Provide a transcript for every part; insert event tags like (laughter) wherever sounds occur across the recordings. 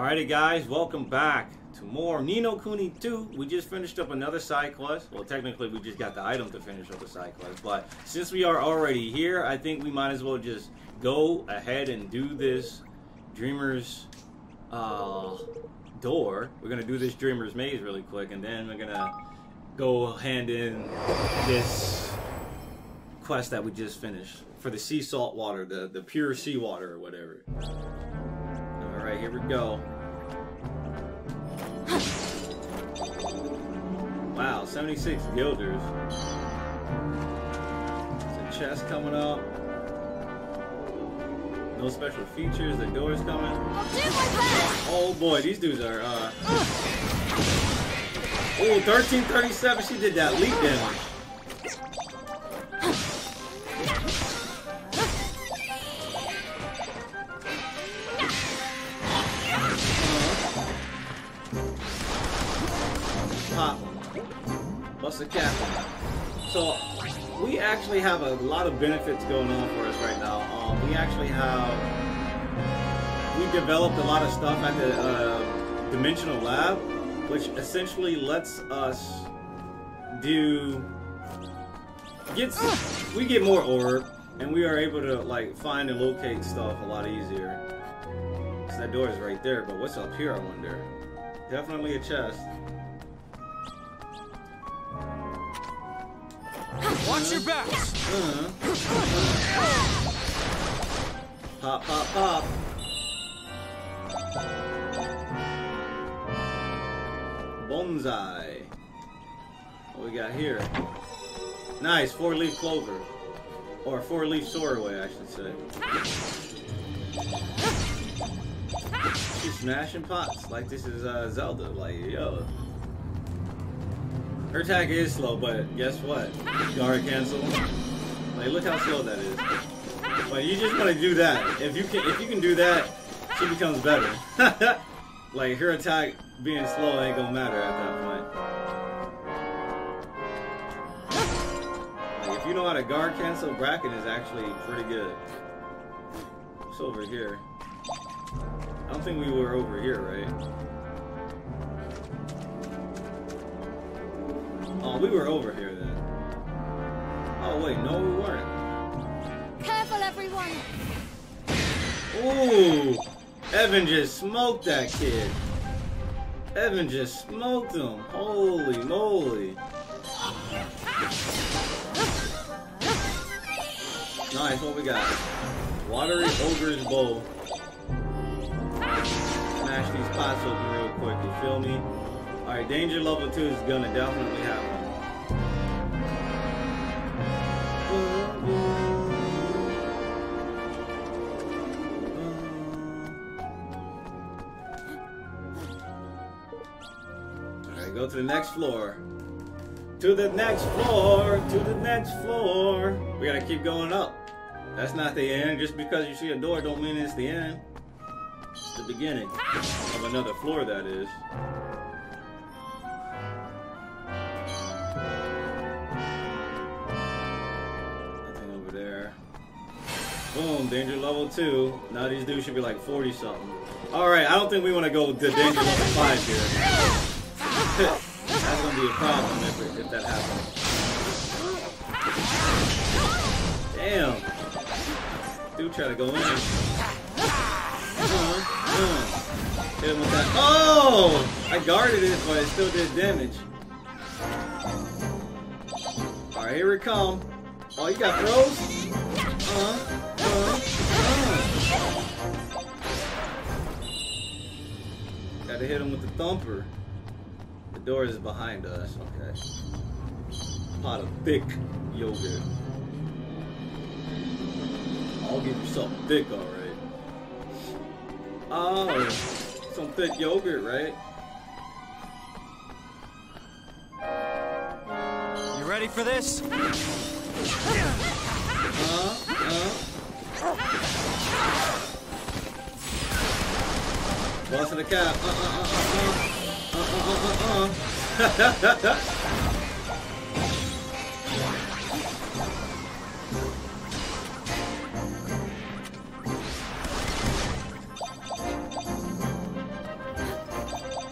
Alrighty guys, welcome back to more Ni no Kuni 2. We just finished up another side quest. Well, technically we just got the item to finish up the side quest, but since we are already here, I think we might as well just go ahead and do this Dreamer's uh, door. We're gonna do this Dreamer's Maze really quick, and then we're gonna go hand in this quest that we just finished for the sea salt water, the, the pure seawater or whatever. Alright, here we go. Wow, 76 guilders. There's a chest coming up. No special features, the door's coming. Oh boy, these dudes are, uh... Oh, 1337, she did that leap damage. Actually have a lot of benefits going on for us right now. Um, we actually have... We developed a lot of stuff at the uh, Dimensional Lab, which essentially lets us do... Gets, we get more orb, and we are able to like find and locate stuff a lot easier. So that door is right there, but what's up here, I wonder? Definitely a chest. Watch your backs! Uh-huh. Pop, pop, pop. Bonsai. What we got here? Nice, four leaf clover. Or four leaf sorroway, I should say. She's smashing pots like this is uh, Zelda. Like, yo. Her attack is slow, but guess what? Guard cancel. Like, look how slow that is. But you just want to do that. If you can, if you can do that, she becomes better. (laughs) like her attack being slow ain't gonna matter at that point. Like, if you know how to guard cancel, Bracken is actually pretty good. What's over here? I don't think we were over here, right? Oh, we were over here then. Oh wait, no we weren't. Careful, everyone! Ooh! Evan just smoked that kid. Evan just smoked him. Holy moly. Nice, what we got? Watery Ogre's Bowl. Smash these pots open real quick, you feel me? Alright, danger level 2 is gonna definitely happen. Alright, go to the next floor. To the next floor, to the next floor. We gotta keep going up. That's not the end. Just because you see a door don't mean it's the end. It's the beginning of another floor, that is. Boom, danger level 2. Now these dudes should be like 40 something. Alright, I don't think we want to go to danger level 5 here. That's going to be a problem if, it, if that happens. Damn. Dude try to go in. Hit him with that. Oh! I guarded it, but it still did damage. Alright, here we come. Oh, you got throws? Uh, uh, uh. Gotta hit him with the thumper. The door is behind us, okay. Pot of thick yogurt. I'll give you something thick, alright. Oh, some thick yogurt, right? You ready for this? Uh, uh. Boss in the uh.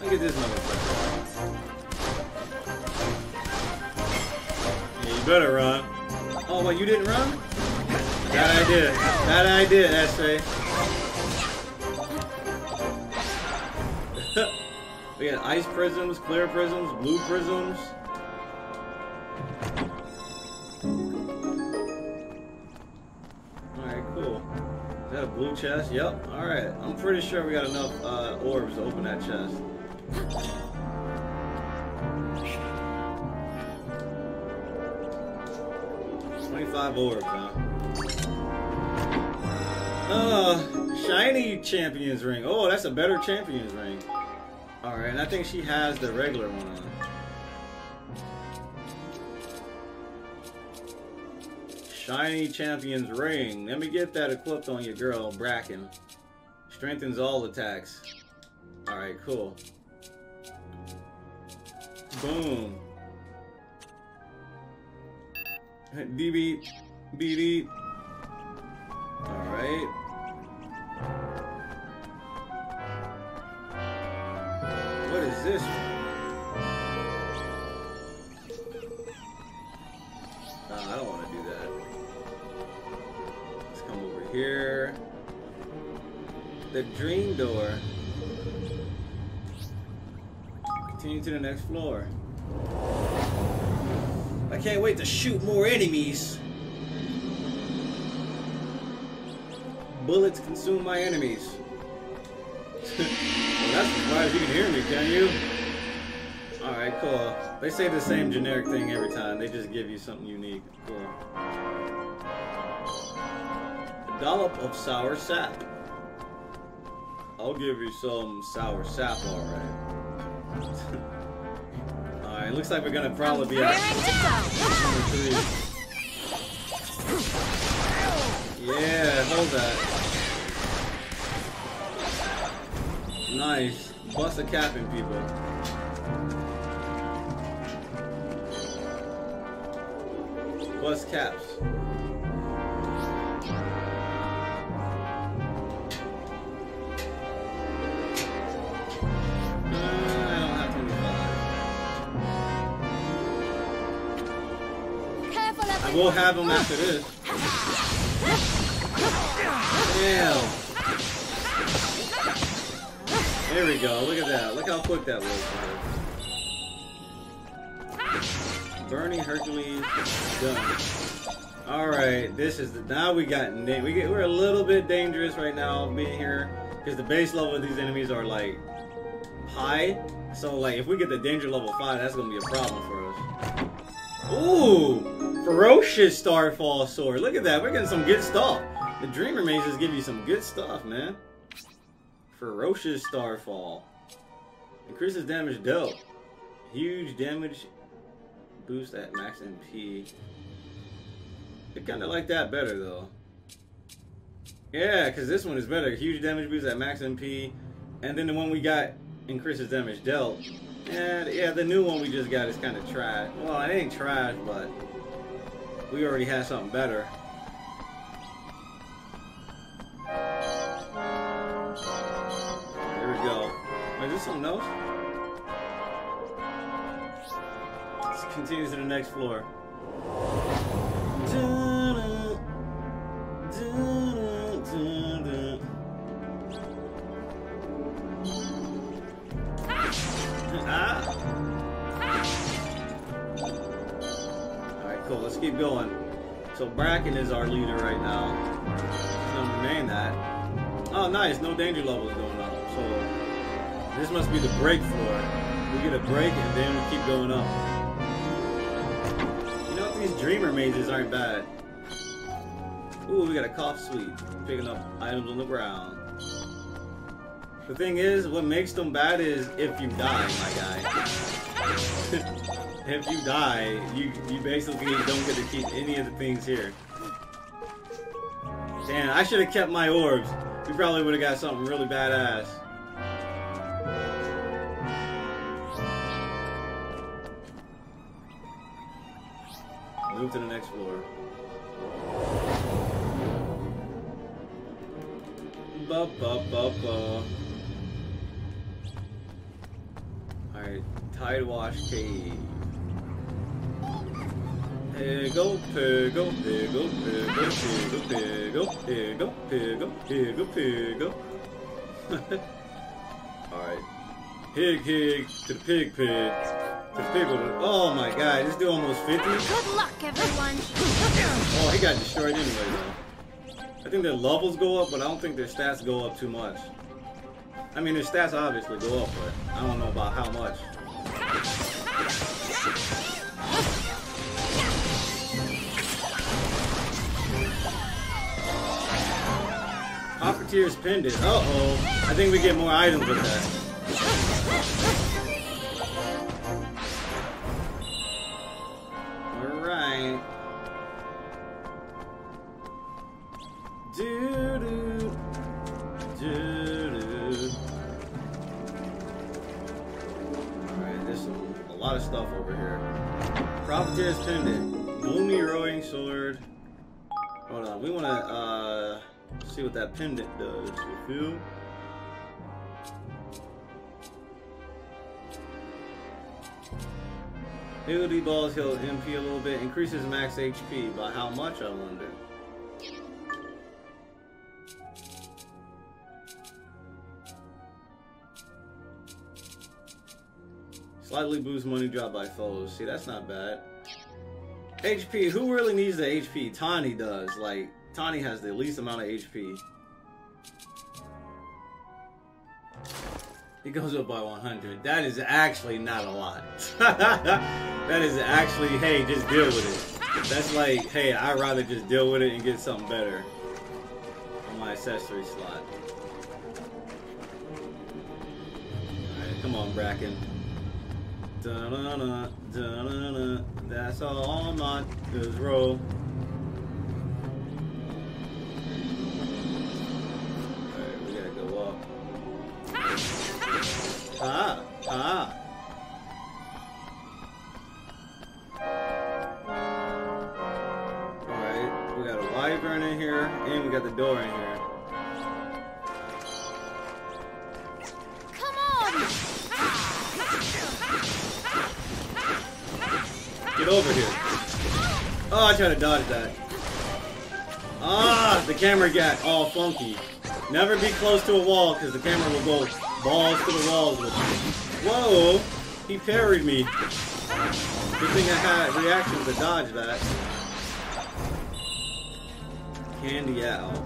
Look at this motherfucker. Yeah, you better run. Oh, what, you didn't run? Bad Bad idea, Essay. (laughs) we got ice prisms, clear prisms, blue prisms. Alright, cool. That a blue chest? Yep. Alright. I'm pretty sure we got enough uh, orbs to open that chest. Twenty-five orbs, huh? Uh, shiny champions ring. Oh, that's a better champions ring. Alright, and I think she has the regular one on. Shiny Champion's Ring. Let me get that equipped on your girl, Bracken. Strengthens all attacks. Alright, cool. Boom. (laughs) DB. BB. Alright. What is this? I don't want to do that. Let's come over here. The dream door. Continue to the next floor. I can't wait to shoot more enemies. Bullets consume my enemies. (laughs) well, that's surprised you can hear me, can you? Alright, cool. They say the same generic thing every time. They just give you something unique. Cool. A dollop of sour sap. I'll give you some sour sap, alright. (laughs) alright, looks like we're gonna probably be (laughs) number three. Yeah, hold that. Nice. Bust a cap in people. Bust caps. I don't have 25. Careful, I everyone. will have them after this. Damn. There we go. Look at that. Look how quick that was. Burning Hercules done. All right, this is the now we got we get we're a little bit dangerous right now being here because the base level of these enemies are like high. So like if we get the danger level five, that's gonna be a problem for us. Ooh, ferocious Starfall sword. Look at that. We're getting some good stuff. The Dreamer mazes give you some good stuff, man. Ferocious Starfall. Increases damage dealt. Huge damage boost at max MP. I kind of like that better though. Yeah, because this one is better. Huge damage boost at max MP. And then the one we got increases damage dealt. And yeah, the new one we just got is kind of trash. Well, it ain't trash, but we already had something better. This something else? Let's continue to the next floor. Ah! Alright, cool. Let's keep going. So Bracken is our leader right now. He's gonna remain that. Oh, nice. No danger levels going up. So this must be the break floor. We get a break and then we keep going up. You know, these dreamer mazes aren't bad. Ooh, we got a cough sweet. Picking up items on the ground. The thing is, what makes them bad is if you die, my guy. (laughs) if you die, you you basically don't get to keep any of the things here. Damn, I should have kept my orbs. We probably would have got something really badass. Move to the next floor. Ba ba ba ba. Alright, Tidewash Cave. Piggle, piggle, piggle, piggle, piggle, piggle, piggle, piggle, piggle, piggle. Alright. Pig, pig, to the pig, pig. To the piggle. Oh my god, this dude almost 50? Good luck, everyone. Oh, he got destroyed anyway, though. I think their levels go up, but I don't think their stats go up too much. I mean, their stats obviously go up, but I don't know about how much. Profiteer's Pendant. Uh-oh. I think we get more items with that. See what that pendant does. You feel? Ability balls heal MP a little bit, increases max HP. By how much, I wonder? Slightly boost money drop by foes. See, that's not bad. HP, who really needs the HP? Tani does. Like, Tani has the least amount of HP. It goes up by 100. That is actually not a lot. (laughs) that is actually, hey, just deal with it. That's like, hey, I'd rather just deal with it and get something better on my accessory slot. Alright, come on, Bracken. Da-na-na, da-na-na. That's all I'm not. Just roll. Over here. Oh, I tried to dodge that. Ah, the camera got all funky. Never be close to a wall, because the camera will go balls to the walls with. Whoa! He parried me. Good thing I had reaction to dodge that. Candy out.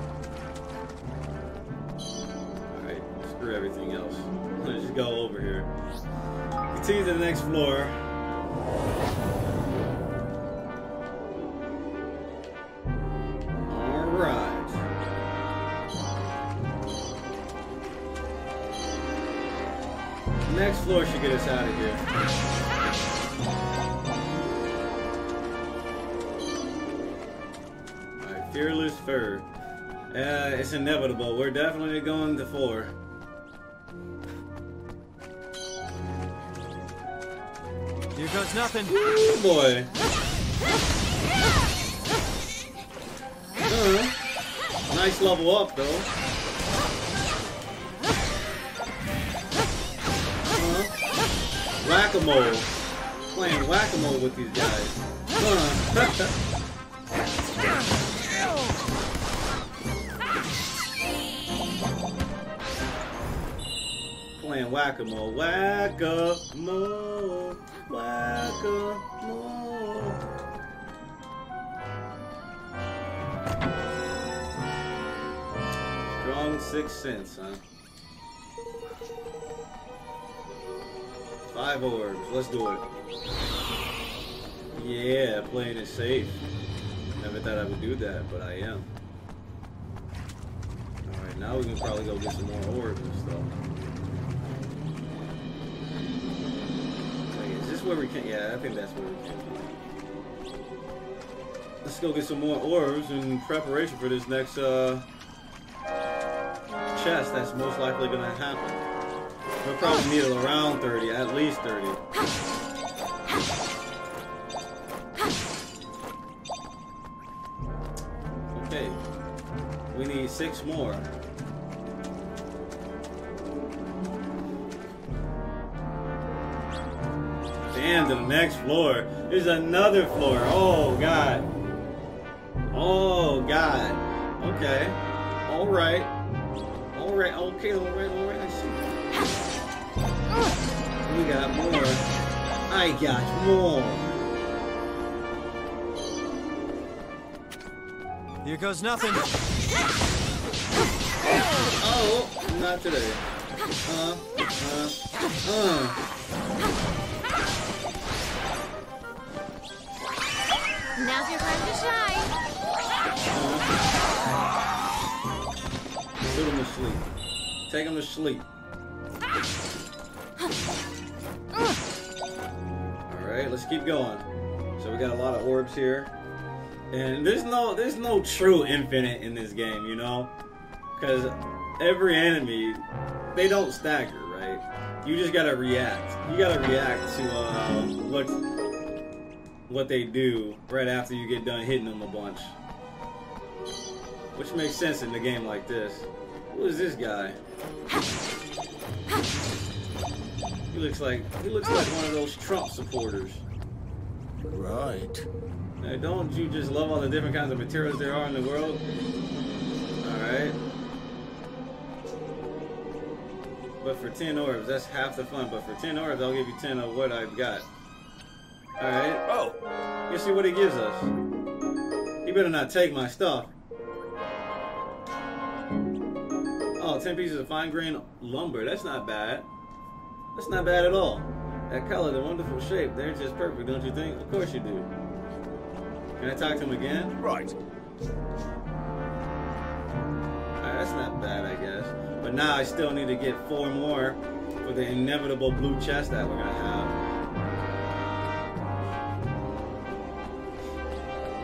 Alright, screw everything else. (laughs) Let's just go over here. Continue to the next floor. Next floor should get us out of here. Alright, Fearless Fur. Uh, it's inevitable. We're definitely going to four. Here goes nothing. Ooh, boy. Uh, nice level up, though. Whack-a-mole. Playing whack-a-mole with these guys. (laughs) Playing whack-a-mole, whack-a-mole, whack-a-mole. Strong sixth sense, huh? Five orbs, let's do it. Yeah, playing it safe. Never thought I would do that, but I am. Alright, now we can probably go get some more orbs and stuff. Wait, is this where we can? Yeah, I think that's where we can. Let's go get some more orbs in preparation for this next uh, chest that's most likely going to happen. We'll probably need around 30, at least 30. Okay. We need six more. to the next floor. There's another floor. Oh god. Oh god. Okay. All right. All right. Okay. All right. All right. I. We got more. I got more. Here goes nothing. Oh, not today. Uh, uh, uh. Now's your time to shine. Put him to sleep. Take him to sleep. Keep going. So we got a lot of orbs here. And there's no there's no true infinite in this game, you know? Because every enemy, they don't stagger, right? You just gotta react. You gotta react to uh, what what they do right after you get done hitting them a bunch. Which makes sense in a game like this. Who is this guy? He looks like he looks like one of those Trump supporters. Right. Now, don't you just love all the different kinds of materials there are in the world? Alright. But for 10 orbs, that's half the fun. But for 10 orbs, I'll give you 10 of what I've got. Alright. Oh, You see what he gives us. He better not take my stuff. Oh, 10 pieces of fine grain lumber. That's not bad. That's not bad at all. That color, the wonderful shape, they're just perfect, don't you think? Of course you do. Can I talk to him again? right. Alright, that's not bad, I guess. But now I still need to get four more for the inevitable blue chest that we're gonna have.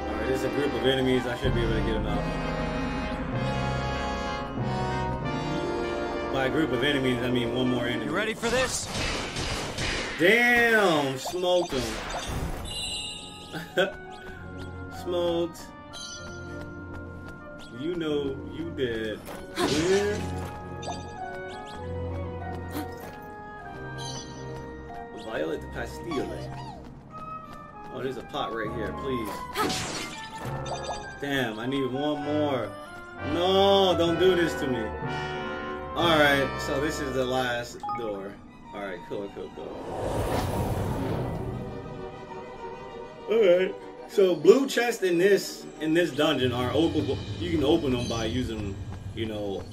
Alright, there's a group of enemies. I should be able to get enough. By a group of enemies, I mean one more enemy. You ready for this? Damn! Smoked him. (laughs) Smoked. You know you dead. Where? Violet Pastille. Oh, there's a pot right here, please. Damn, I need one more. No, don't do this to me. Alright, so this is the last door. Alright, cool, cool, cool. Alright. So blue chests in this in this dungeon are openable. You can open them by using, you know,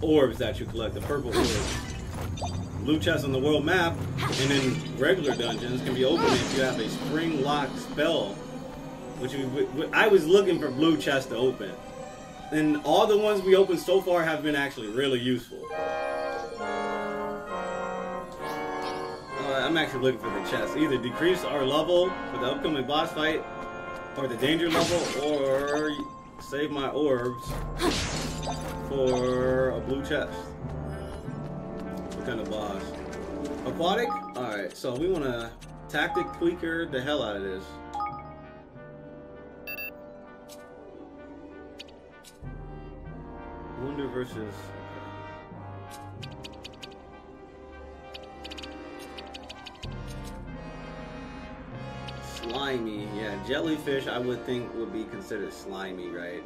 orbs that you collect, the purple orbs. Blue chests on the world map and then regular dungeons can be opened if you have a spring lock spell. Which we, we- I was looking for blue chests to open. And all the ones we opened so far have been actually really useful. I'm actually looking for the chest. Either decrease our level for the upcoming boss fight, or the danger level, or save my orbs for a blue chest. What kind of boss? Aquatic? Alright, so we want to tactic tweaker the hell out of this. Wonder versus. Slimy, yeah, jellyfish I would think would be considered slimy, right?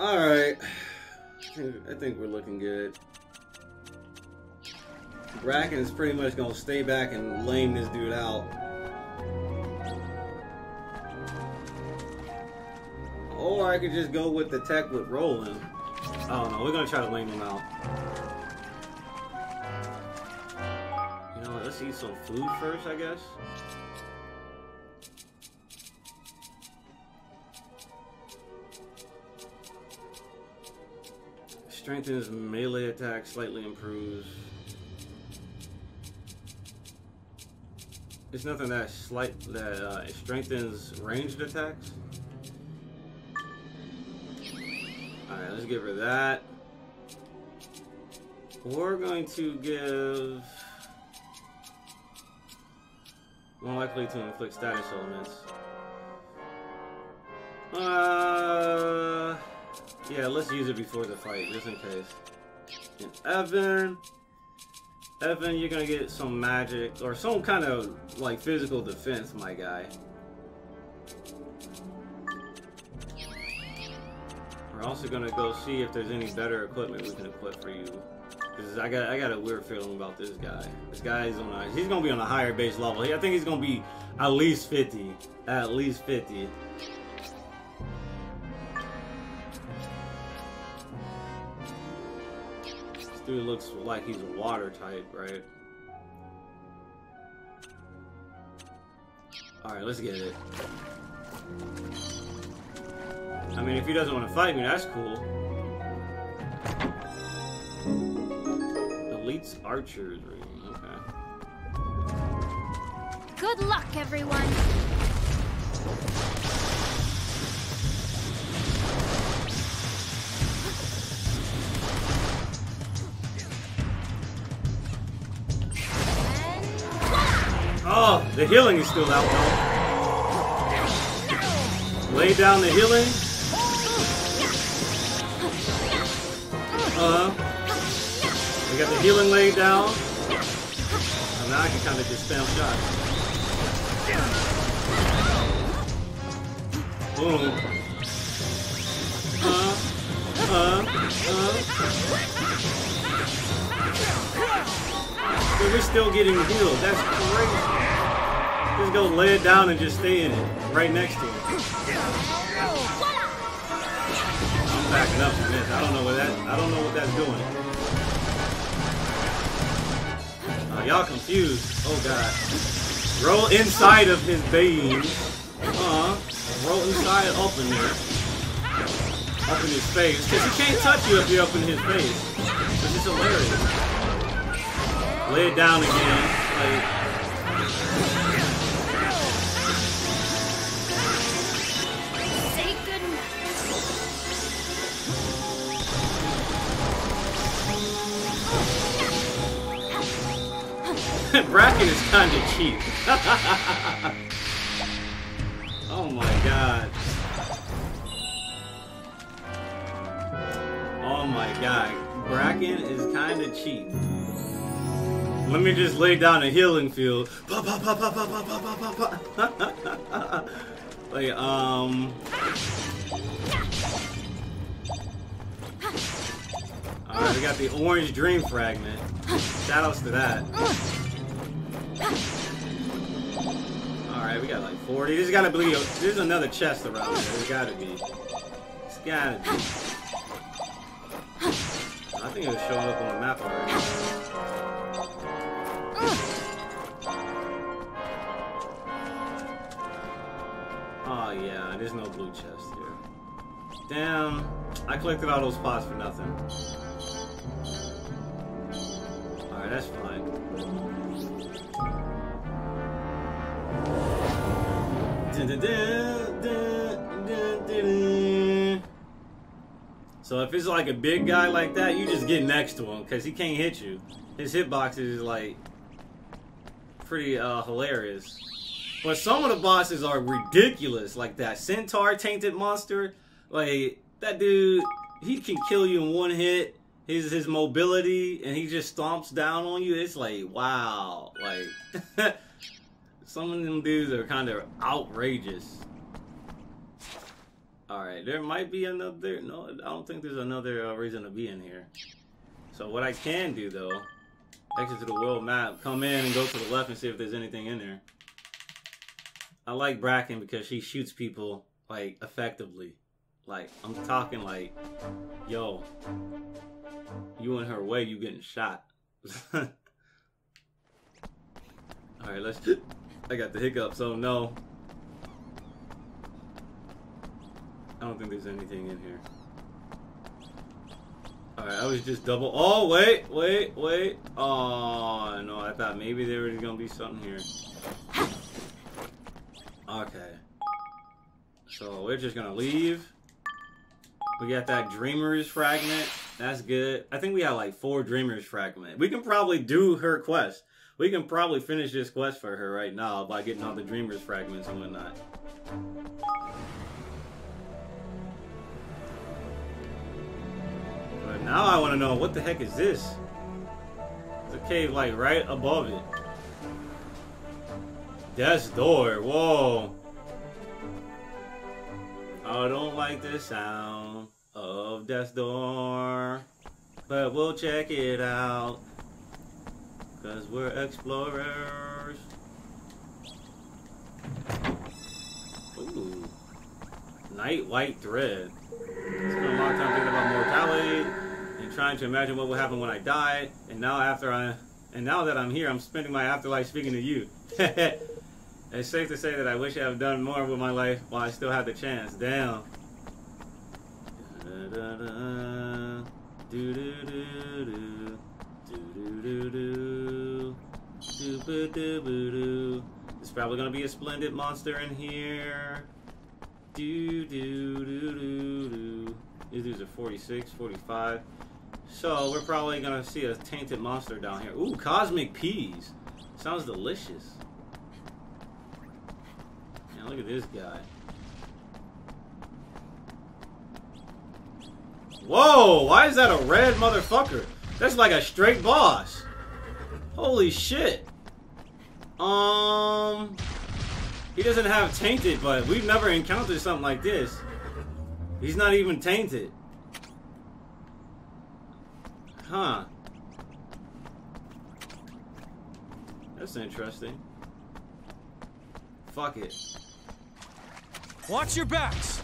Alright. I think- we're looking good. Bracken is pretty much gonna stay back and lame this dude out. Or I could just go with the tech with Roland. I don't know. We're gonna try to lame him out. You know? Let's eat some food first, I guess. Strengthens melee attack, slightly improves. It's nothing that slight that uh, strengthens ranged attacks. Alright, let's give her that. We're going to give more likely to inflict status elements. Uh, yeah, let's use it before the fight, just in case. And Evan, Evan, you're gonna get some magic or some kind of like physical defense, my guy. We're also gonna go see if there's any better equipment we can equip for you. Cause I got I got a weird feeling about this guy. This guy is on a he's gonna be on a higher base level. I think he's gonna be at least 50. At least 50. Dude looks like he's water type, right? Alright, let's get it. I mean, if he doesn't want to fight me, that's cool. Elite's Archers Ring, okay. Good luck, everyone. The healing is still out though. Lay down the healing. Uh huh. We got the healing laid down. And now I can kind of just spam shots. Boom. Uh, uh, uh. But we're still getting healed. That's crazy. Just go lay it down and just stay in it. Right next to it. I'm backing up from this. I don't know what that I don't know what that's doing. Uh, y'all confused. Oh god. Roll inside of his beam. Uh-huh. Roll inside up in there. Up in his face. Because he can't touch you if you're up in his face. This is hilarious. Lay it down again. Like, Bracken is kind of cheap. (laughs) oh my god. Oh my god. Bracken is kind of cheap. Let me just lay down a healing field. Pa, pa, pa. (laughs) like, um. Alright, we got the orange dream fragment. Shoutouts to that. Alright, we got like 40. There's gotta be there's another chest around there. There's gotta be. It's gotta be. I think it was showing up on the map already. Oh yeah, there's no blue chest here. Damn, I collected all those pots for nothing. Alright, that's fine. So if it's like a big guy like that, you just get next to him because he can't hit you. His hitbox is like pretty uh, hilarious. But some of the bosses are ridiculous, like that centaur tainted monster. Like that dude, he can kill you in one hit. His his mobility and he just stomps down on you. It's like wow, like (laughs) some of them dudes are kind of outrageous. All right, there might be another. No, I don't think there's another uh, reason to be in here. So what I can do though, exit to the world map, come in and go to the left and see if there's anything in there. I like Bracken because she shoots people like effectively. Like I'm talking like, yo, you in her way, you getting shot. (laughs) All right, let's. I got the hiccup, so no. I don't think there's anything in here. Alright, I was just double. Oh, wait, wait, wait. Oh, no, I thought maybe there was gonna be something here. Okay. So we're just gonna leave. We got that Dreamers fragment. That's good. I think we have like four Dreamers fragment. We can probably do her quest. We can probably finish this quest for her right now by getting all the Dreamers fragments and whatnot. But now I want to know what the heck is this? There's a cave like right above it. Death's door. Whoa. I don't like the sound of Death's door. But we'll check it out. Cause we're explorers. Ooh. Night White Thread. Spent a long time thinking about mortality and trying to imagine what would happen when I die. And now after I and now that I'm here, I'm spending my afterlife speaking to you. (laughs) it's safe to say that I wish I had done more with my life while I still had the chance. Damn. Da-da-da. Do-do-do-do. Do-do-do-do. Do-ba-do-ba-do. There's probably gonna be a splendid monster in here. Do do do do do. These dudes are 46, 45. So we're probably gonna see a tainted monster down here. Ooh, cosmic peas. Sounds delicious. Yeah, look at this guy. Whoa, why is that a red motherfucker? That's like a straight boss. Holy shit. Um, he doesn't have tainted, but we've never encountered something like this. He's not even tainted. Huh. That's interesting. Fuck it. Watch your backs.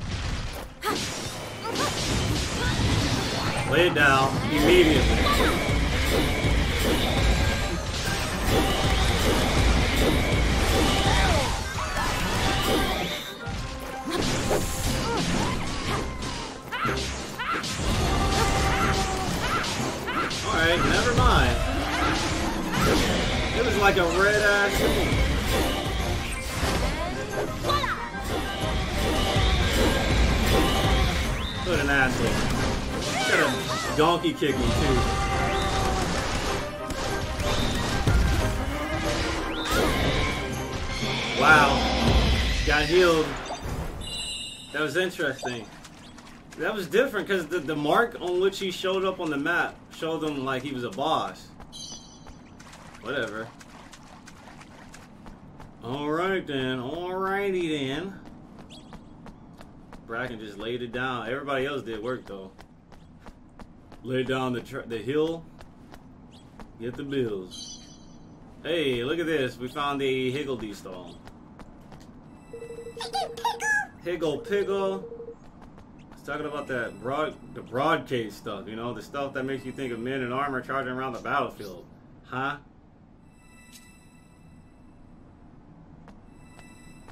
(laughs) Lay it down immediately. Alright, never mind. It was like a red ass. What an asshole. Donkey kick me too. Wow. Got healed. That was interesting. That was different because the, the mark on which he showed up on the map showed him like he was a boss. Whatever. Alright then. Alrighty then. Bracken just laid it down. Everybody else did work though. Laid down the tr- the hill. Get the bills. Hey, look at this. We found the Higgledy stone. Higgle Piggle. It's talking about that broad the broadcase stuff, you know, the stuff that makes you think of men in armor charging around the battlefield. Huh?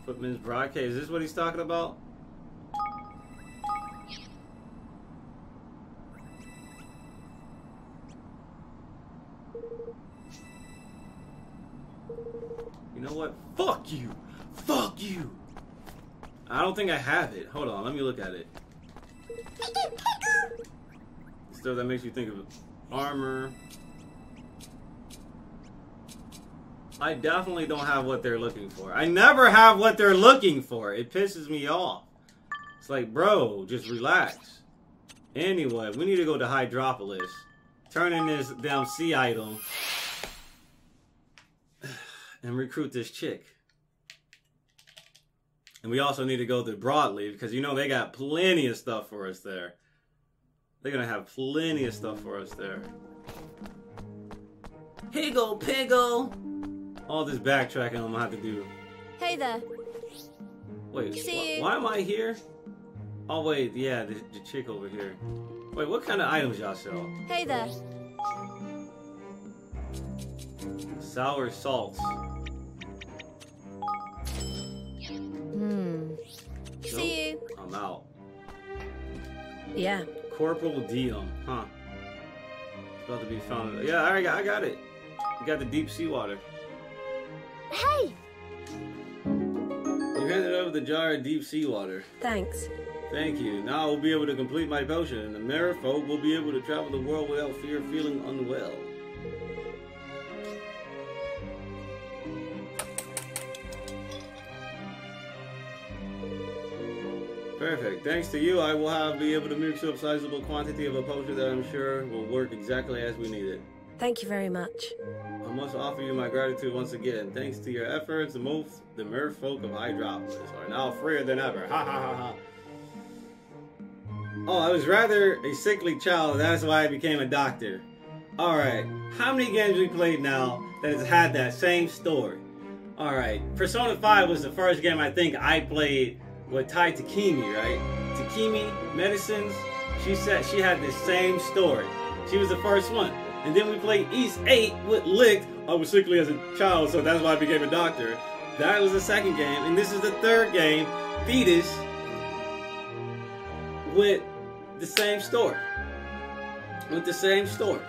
Footman's broadcase. Is this what he's talking about? You! Fuck you! I don't think I have it. Hold on, let me look at it. Stuff that makes you think of armor. I definitely don't have what they're looking for. I never have what they're looking for. It pisses me off. It's like, bro, just relax. Anyway, we need to go to Hydropolis. Turn in this damn sea item. (sighs) And recruit this chick. And we also need to go to Broadleaf because you know they got plenty of stuff for us there. They're gonna have plenty of stuff for us there. Higgle piggle! All this backtracking I'm gonna have to do. Hey there. Wait, See- wh- why am I here? Oh wait, yeah, the, the chick over here. Wait, what kind of items y'all sell? Hey there. Sour salts. See out. Yeah. Corporal Diem, huh? It's about to be found. Yeah, I got, I got it. You got the deep sea water. Hey! You handed over the jar of deep sea water. Thanks. Thank you. Now I will be able to complete my potion, and the merfolk will be able to travel the world without fear of feeling unwell. Perfect. Thanks to you, I will have be able to mix up sizable quantity of a potion that I'm sure will work exactly as we need it. Thank you very much. I must offer you my gratitude once again. Thanks to your efforts, the most the merfolk of Hydropolis are now freer than ever. Ha ha ha ha. Oh, I was rather a sickly child. That's why I became a doctor. All right. How many games we played now that has had that same story? All right. Persona 5 was the first game I think I played with Tai Takimi, right? Takimi Medicines. She said she had the same story. She was the first one. And then we played East 8 with Licked. I was sickly as a child, so that's why I became a doctor. That was the second game. And this is the third game, Fetus, with the same story. With the same story.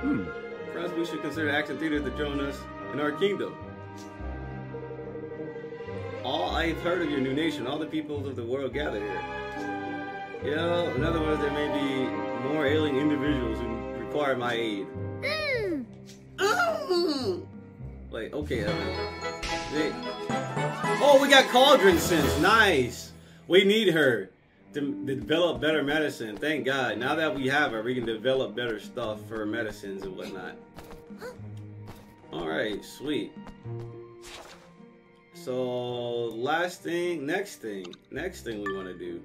Hmm. Perhaps we should consider Action Theater to join us in our kingdom. I've heard of your new nation, all the peoples of the world gather here. You know, in other words, there may be more alien individuals who require my aid. Mm. Mm. Like, okay, Evan. They- Oh, we got Cauldron Sense. Nice. We need her to, to develop better medicine. Thank God. Now that we have her, we can develop better stuff for medicines and whatnot. All right, sweet. So, last thing, next thing, next thing we want to do.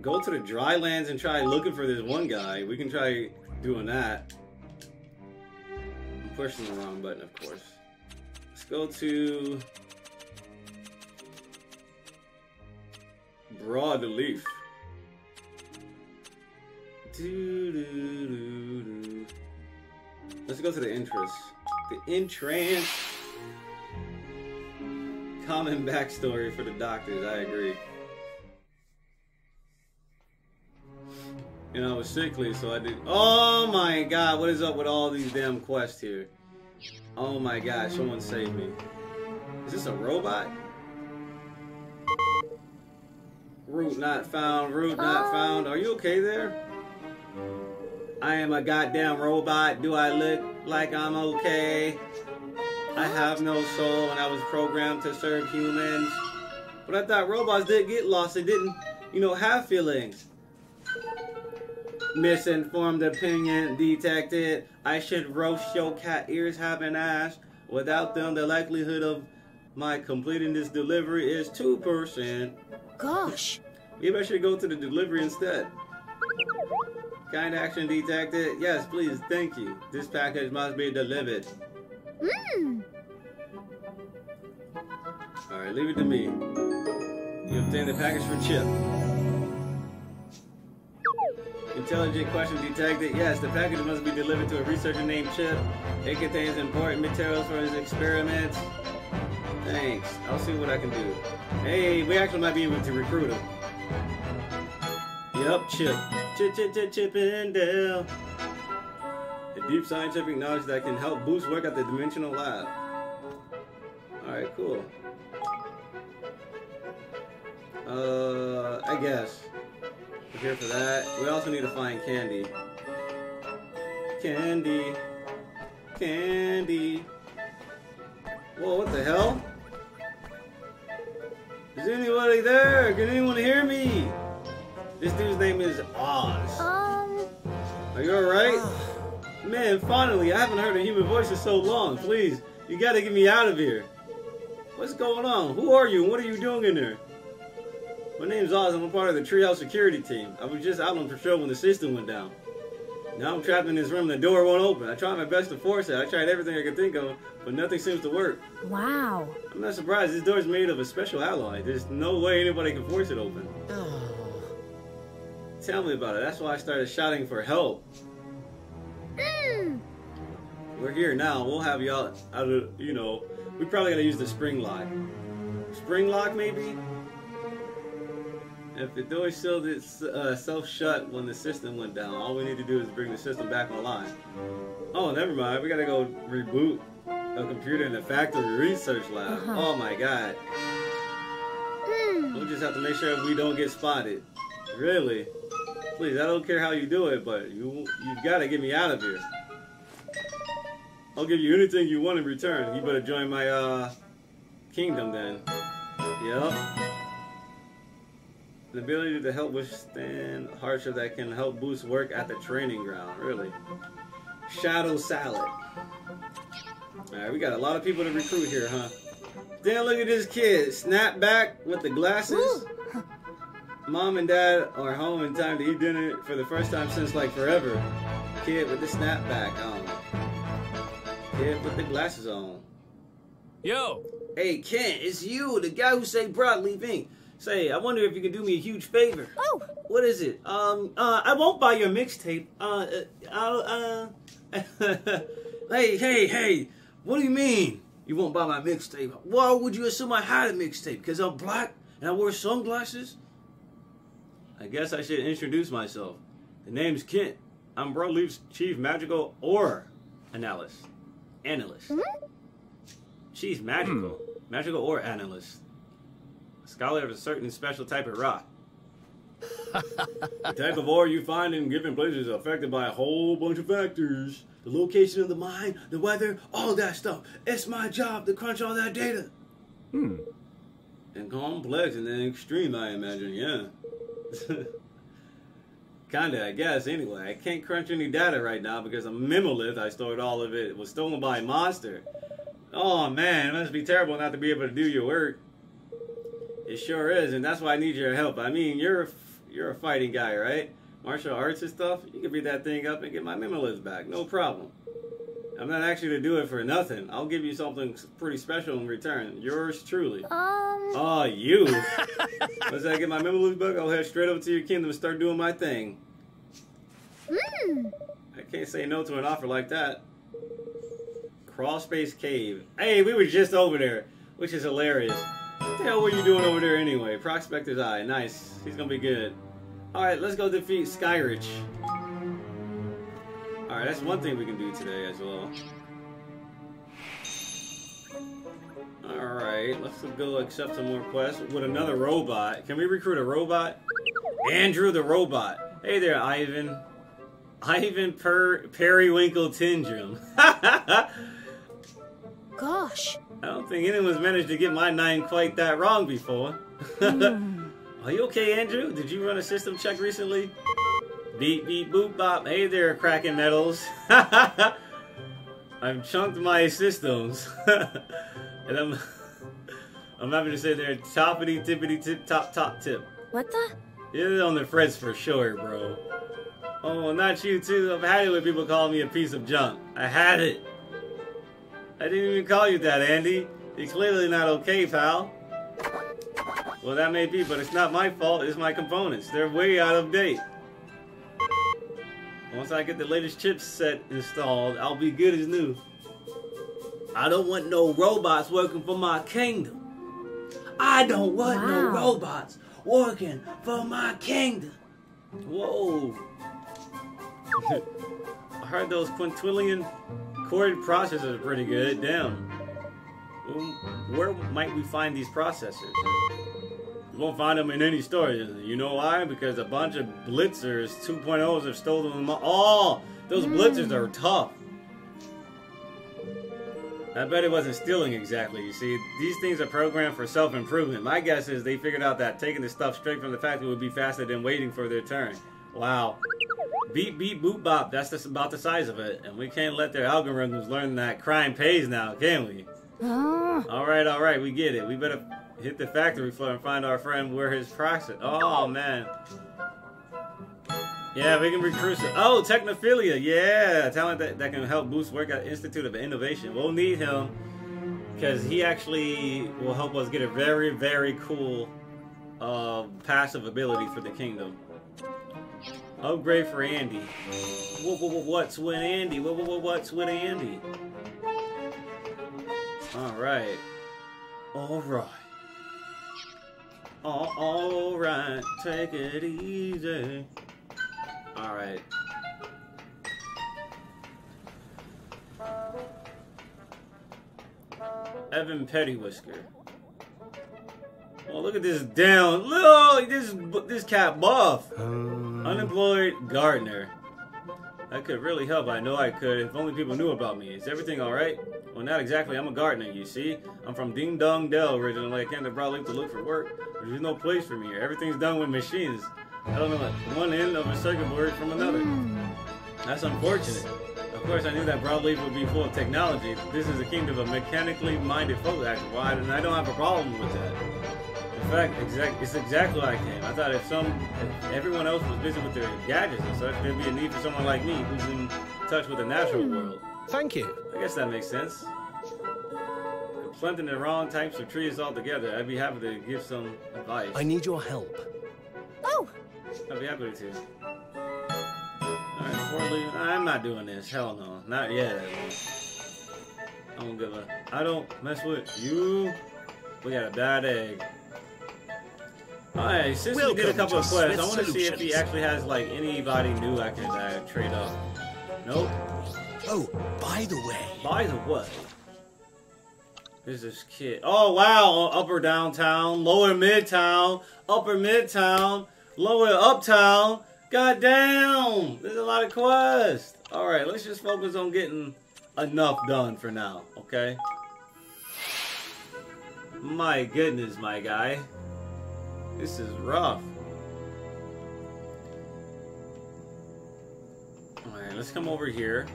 Go to the dry lands and try looking for this one guy. We can try doing that. I'm pushing the wrong button, of course. Let's go to doo, doo. Let's go to the entrance. The entrance. Common backstory for the doctors, I agree. You know, I was sickly, so I did. Oh my god, what is up with all these damn quests here? Oh my god, someone save me. Is this a robot? Root not found, root not oh. found. Are you okay there? I am a goddamn robot. Do I look like I'm okay? I have no soul and I was programmed to serve humans. But I thought robots did get lost. They didn't, you know, have feelings. Misinformed opinion detected. I should roast your cat ears have an ass. Without them, the likelihood of my completing this delivery is 2%. Gosh. Maybe I should go to the delivery instead. Kind action detected. Yes, please, thank you. This package must be delivered. Mmm. Alright, leave it to me. You obtained the package for Chip. Intelligent question detected. Yes, the package must be delivered to a researcher named Chip. It contains important materials for his experiments. Thanks. I'll see what I can do. Hey, we actually might be able to recruit him. Yep, Chip. Chip, Chip, Chip, Chip and Dale. Deep scientific knowledge that can help boost work at the Dimensional Lab. Alright, cool. Uh, I guess. We're here for that. We also need to find Candy. Candy. Candy. Whoa, what the hell? Is anybody there? Can anyone hear me? This dude's name is Oz. Um. Are you alright? Man, finally, I haven't heard a human voice in so long. Please, you gotta get me out of here. What's going on? Who are you and what are you doing in there? My name's Oz. I'm a part of the Treehouse security team. I was just out on patrol when the system went down. Now I'm trapped in this room. And the door won't open. I tried my best to force it. I tried everything I could think of, but nothing seems to work. Wow. I'm not surprised. This door is made of a special alloy. There's no way anybody can force it open. Oh. Tell me about it. That's why I started shouting for help. Mmm. We're here now. We'll have y'all out of, you know, we probably gotta use the spring lock. Spring lock, maybe? If the door still did uh, self shut when the system went down, all we need to do is bring the system back online. Oh, never mind. We gotta go reboot a computer in the factory research lab. Uh-huh. Oh my god. Hmm. We'll just have to make sure we don't get spotted. Really? Please, I don't care how you do it, but you you gotta get me out of here. I'll give you anything you want in return. You better join my uh kingdom then. Yep. The ability to help withstand hardship that can help boost work at the training ground. Really. Shadow Salad. Alright, we got a lot of people to recruit here, huh? Then look at this kid. Snap back with the glasses. Mom and dad are home in time to eat dinner for the first time since like forever. Kid with the snapback on. Kid with the glasses on. Yo, Hey Kent, it's you, the guy who say broadleaf ink. Say, I wonder if you could do me a huge favor. Oh, What is it? Um, uh, I won't buy your mixtape. Uh, uh, I'll, uh, (laughs) hey, hey, hey, what do you mean? You won't buy my mixtape? Why would you assume I had a mixtape? Because I'm black and I wear sunglasses? I guess I should introduce myself. The name's Kent. I'm Broadleaf's chief magical or analyst. Analyst. She's magical. Magical or analyst. A scholar of a certain special type of rock. the (laughs) type of ore you find in given places is affected by a whole bunch of factors. The location of the mine, the weather, all that stuff. It's my job to crunch all that data. Hmm. And complex and then extreme, I imagine, yeah. (laughs) Kinda, I guess, anyway. I can't crunch any data right now because a memolith I stored all of it was stolen by a monster. Oh man, it must be terrible not to be able to do your work. It sure is, and that's why I need your help. I mean, you're a, you're a fighting guy, right? Martial arts and stuff. You can beat that thing up and get my memolith back, no problem. I'm not actually to do it for nothing. I'll give you something pretty special in return. Yours truly. um, Oh, you. (laughs) Once I get my memolith book, I'll head straight over to your kingdom and start doing my thing. mmm. I can't say no to an offer like that. Crawl Space Cave. Hey, we were just over there, which is hilarious. What the hell were you doing over there anyway? Prospector's Eye. Nice. He's gonna be good. Alright, let's go defeat Skyrich. Alright, that's one thing we can do today as well. Alright, let's go accept some more quests with another robot. Can we recruit a robot? Andrew the robot. Hey there, Ivan. Ivan per- Periwinkle Tindrum. (laughs) Gosh. I don't think anyone's managed to get my name quite that wrong before. (laughs) Hmm. Are you okay, Andrew? Did you run a system check recently? Beep beep boop bop. Hey there, Kraken Metals. (laughs) I've chunked my systems, (laughs) and I'm (laughs) I'm happy to say they're toppity tippity tip top top tip. What the? You're on the frets for sure, bro. Oh, not you too. I've had it when people call me a piece of junk. I had it. I didn't even call you that, Andy. You're clearly not okay, pal. Well, that may be, but it's not my fault. It's my components. They're way out of date. Once I get the latest chipset installed, I'll be good as new. I don't want no robots working for my kingdom. I don't want no robots working for my kingdom. Whoa. (laughs) I heard those quintillion core processors are pretty good. Damn. Where might we find these processors? You won't find them in any store. You know why? Because a bunch of blitzers 2.0s have stolen them. all. Those hmm. blitzers are tough. I bet it wasn't stealing exactly. You see, these things are programmed for self improvement. My guess is they figured out that taking the stuff straight from the factory would be faster than waiting for their turn. Wow. Beep beep boop bop. That's just about the size of it, and we can't let their algorithms learn that crime pays now, can we? Oh, All right, all right, we get it. We better hit the factory floor and find our friend where his process. Oh man. Yeah, we can recruit. Oh, Technophilia. Yeah, talent that, that can help boost work at Institute of Innovation. We'll need him because he actually will help us get a very, very cool uh, passive ability for the kingdom. Upgrade for Andy. What, what, what's with Andy? What, what, what's with Andy? All right. All right. All, all right. Take it easy. All right. Evan Pettiwhisker. Oh, look at this down. Look, this this cat buff. Uh. Unemployed gardener. That could really help. I know I could if only people knew about me. Is everything all right? Well, not exactly. I'm a gardener, you see. I'm from Ding Dong Dell originally. I came to Broadleaf to look for work. but There's no place for me here. Everything's done with machines. I don't know one end of a circuit board from another. Hmm. That's unfortunate. Of course, I knew that Broadleaf would be full of technology. This is a kingdom of mechanically minded folk, actually. Why? And I don't have a problem with that. In fact, exact, it's exactly like him. I thought if some, if everyone else was busy with their gadgets and such, there'd be a need for someone like me who's in touch with the natural hmm. world. Thank you. I guess that makes sense. Planting the wrong types of trees altogether, I'd be happy to give some advice. I need your help. Oh, I'd be happy to. Alright, before leaving, I'm not doing this. Hell no. Not yet. I don't give a. I don't mess with you. We got a bad egg. Alright, since we did a couple of quests, I want to see if he actually has like anybody new I can uh, trade up. Nope. Oh, by the way, By the what? there's this kid. Oh wow, upper downtown, lower midtown, upper midtown, lower uptown. God damn, there's a lot of quests. All right, let's just focus on getting enough done for now, okay? My goodness, my guy, this is rough. All right, let's come over here.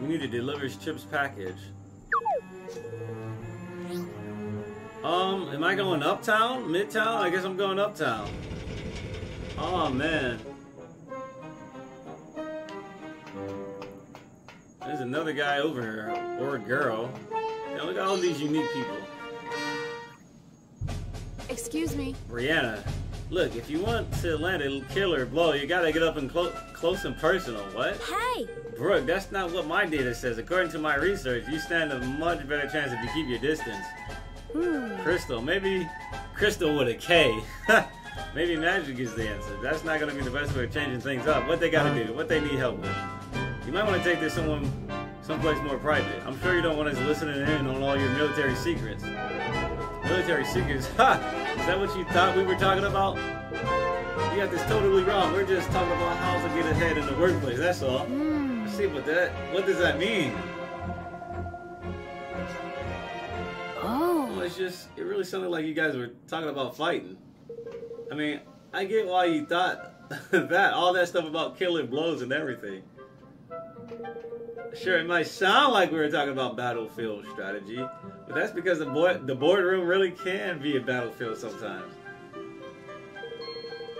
We need to deliver Chip's package. Um, am I going uptown? Midtown? I guess I'm going uptown. Oh man. There's another guy over here, or a girl. Yeah, look at all these unique people. Excuse me. Brianna, look, if you want to land a killer blow, you gotta get up and clo- close and personal. What? hey. Brooke, that's not what my data says. According to my research, you stand a much better chance if you keep your distance. Hmm. Crystal, maybe Crystal with a K. (laughs) maybe magic is the answer. That's not gonna be the best way of changing things up. What they gotta do, what they need help with. You might want to take this someone someplace more private. I'm sure you don't want us listening in on all your military secrets. Military secrets? (laughs) Ha! Is that what you thought we were talking about? You got this totally wrong. We're just talking about how to get ahead in the workplace. That's all. Hmm. Let's see what that. What does that mean? Oh. Well, Oh. it's just. It really sounded like you guys were talking about fighting. I mean, I get why you thought (laughs) that. All that stuff about killing blows and everything. Sure, it might sound like we were talking about battlefield strategy, but that's because the board, the boardroom really can be a battlefield sometimes.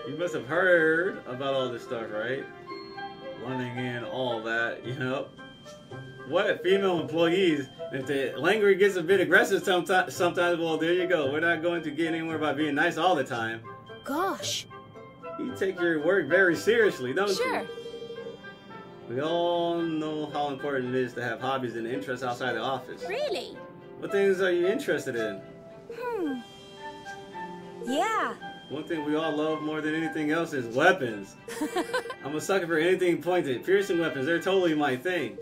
You must have heard about all this stuff, right? Running in, all that, (laughs) you know. What female employees? If the language gets a bit aggressive sometimes, sometimes, well, there you go. We're not going to get anywhere by being nice all the time. Gosh. You take your work very seriously, don't Sure. you? We all know how important it is to have hobbies and interests outside the office. Really? What things are you interested in? Hmm. Yeah. One thing we all love more than anything else is weapons. (laughs) I'm a sucker for anything pointed. Piercing weapons, they're totally my thing.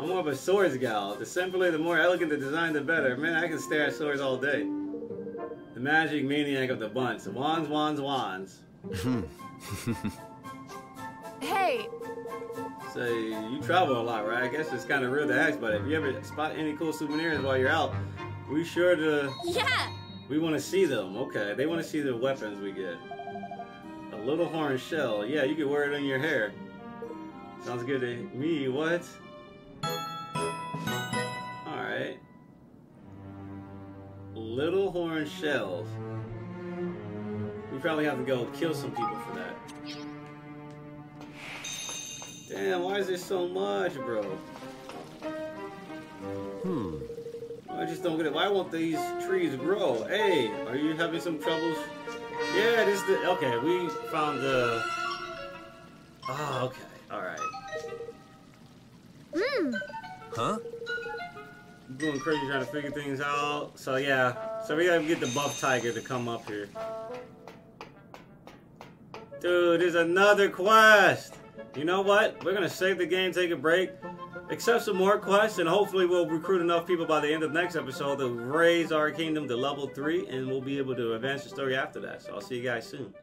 I'm more of a swords gal. The simpler, the more elegant the design, the better. Man, I can stare at swords all day. The magic maniac of the bunch. Wands, wands, wands. (laughs) Say, you travel a lot, right? I guess it's kind of rude to ask, but if you ever spot any cool souvenirs while you're out, we sure to. Yeah. We want to see them. Okay, they want to see the weapons we get. A little horn shell. Yeah, you can wear it in your hair. Sounds good to me. What? Alright. Little horn shells. We probably have to go kill some people for that. Damn, why is there so much, bro? Hmm. I just don't get it. Why won't these trees grow? Hey, are you having some troubles? Yeah, this is the okay. We found the. Oh, okay. All right. Hmm. Huh? Going crazy trying to figure things out. So yeah. So we gotta get the buff tiger to come up here. Dude, there's another quest. You know what? We're gonna save the game, take a break, accept some more quests, and hopefully we'll recruit enough people by the end of the next episode to raise our kingdom to level three, and we'll be able to advance the story after that. So I'll see you guys soon.